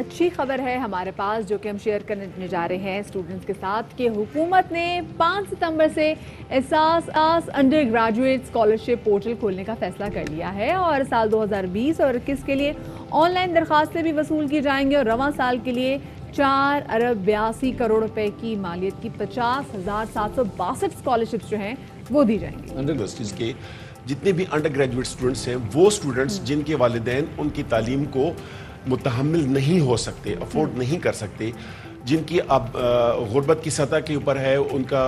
अच्छी खबर है हमारे पास, जो कि हम शेयर करने जा रहे हैं स्टूडेंट्स के साथ, कि हुकूमत ने 5 सितंबर से एहसास आस अंडर ग्रेजुएट स्कॉलरशिप पोर्टल खोलने का फैसला कर लिया है और साल 2020 और इक्कीस के लिए ऑनलाइन दरखास्तें भी वसूल की जाएँगी और रवा साल के लिए चार अरब बयासी करोड़ रुपए की मालियत की पचास हज़ार सात सौ बासठ स्कॉलरशिप जो हैं, वो दी जाएँगी। यूनिवर्सिटीज़ के जितने भी अंडर ग्रेजुएट स्टूडेंट्स हैं, वो स्टूडेंट्स जिनके वालदेन, उनकी तालीम को मुतहमल नहीं हो सकते अफोर्ड नहीं कर सकते जिनकी अब गुर्बत की सतह के ऊपर है उनका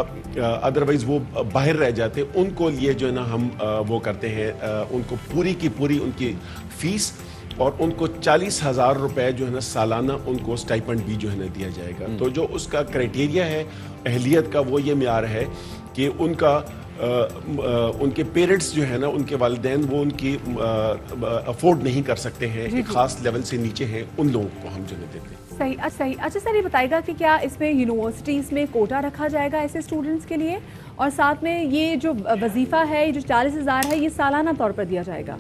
अदरवाइज़ वो बाहर रह जाते उनको लिए जो है ना हम वो करते हैं उनको पूरी की पूरी उनकी फ़ीस और उनको चालीस हज़ार रुपए जो है ना सालाना उनको स्टाइपेंड भी जो है ना दिया जाएगा हम्म। तो जो उसका क्राइटेरिया है अहलियत का वो ये मैार है कि उनका उनके पेरेंट्स जो है ना उनके वालदे वो उनकी अफोर्ड नहीं कर सकते हैं एक ख़ास लेवल से नीचे हैं उन लोगों को हम जो देते हैं। सही अच्छा सही। अच्छा सर ये बताएगा कि क्या इसमें यूनिवर्सिटीज़ में कोटा रखा जाएगा ऐसे स्टूडेंट्स के लिए? और साथ में ये जो वजीफ़ा है ये जो चालीस हज़ार है ये सालाना तौर पर दिया जाएगा?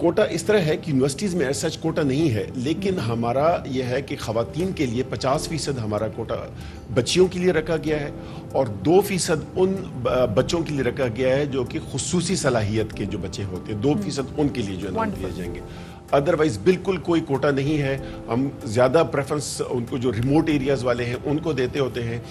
कोटा इस तरह है कि यूनिवर्सिटीज़ में सच कोटा नहीं है लेकिन हमारा यह है कि खातन के लिए 50 फ़ीसद हमारा कोटा बच्चियों के लिए रखा गया है और दो फ़ीसद उन बच्चों के लिए रखा गया है जो कि खसूसी सलाहियत के जो बच्चे होते हैं दो फ़ीसद उनके लिए जो है नाम दिए जाएँगे। अदरवाइज़ बिल्कुल कोई कोटा नहीं है। हम ज़्यादा प्रेफरेंस उनको जो रिमोट एरियाज़ वाले हैं, उनको देते होते हैं।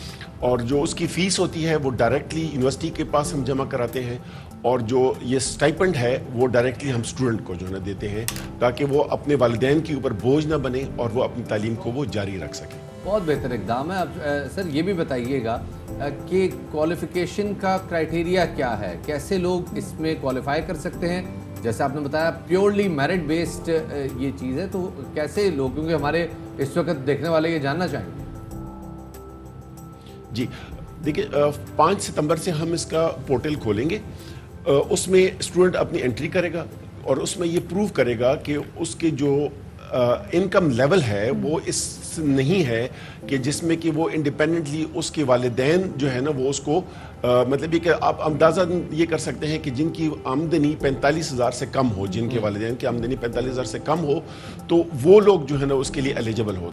और जो उसकी फ़ीस होती है, वो डायरेक्टली यूनिवर्सिटी के पास हम जमा कराते हैं। और जो ये स्टाइपेंड है, वो डायरेक्टली हम स्टूडेंट को जो है देते हैं, ताकि वो अपने वालदेन के ऊपर बोझ ना बने और वो अपनी तालीम को वो जारी रख सकें। बहुत बेहतर इकदाम है। अब सर, ये भी बताइएगा कि क्वालिफ़िकेशन का क्राइटेरिया क्या है? कैसे लोग इसमें क्वालिफाई कर सकते हैं? जैसे आपने बताया प्योरली मेरिट बेस्ड ये चीज़ है तो कैसे लोग, क्योंकि हमारे इस वक्त देखने वाले ये जानना चाहेंगे? जी, देखिए पाँच सितंबर से हम इसका पोर्टल खोलेंगे। उसमें स्टूडेंट अपनी एंट्री करेगा और उसमें ये प्रूव करेगा कि उसके जो इनकम लेवल है वो इस नहीं है कि जिसमें कि वो इंडिपेंडेंटली उसके वालदेन जो है ना वो उसको आ, मतलब ये कि आप अंदाज़ा ये कर सकते हैं कि जिनकी आमदनी पैंतालीस हज़ार से कम हो जिनके हम्म। वालदेन की आमदनी पैंतालीस हज़ार से कम हो तो वो लोग जो है ना उसके लिए एलिजिबल हो